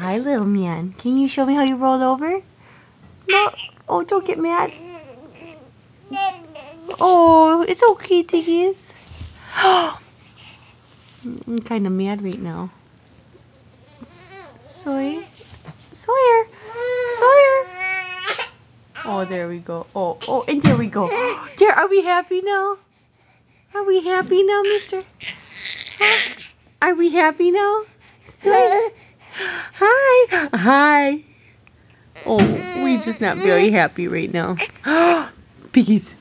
Hi, little man. Can you show me how you rolled over? No. Oh, don't get mad. Oh, it's okay, Tiggies. I'm kind of mad right now. Sawyer. Sawyer. Sawyer. Oh, there we go. Oh, oh, and there we go. There, are we happy now? Are we happy now, mister? Huh? Are we happy now? Sawyer? Hi. Oh, we're just not very happy right now. Piggies.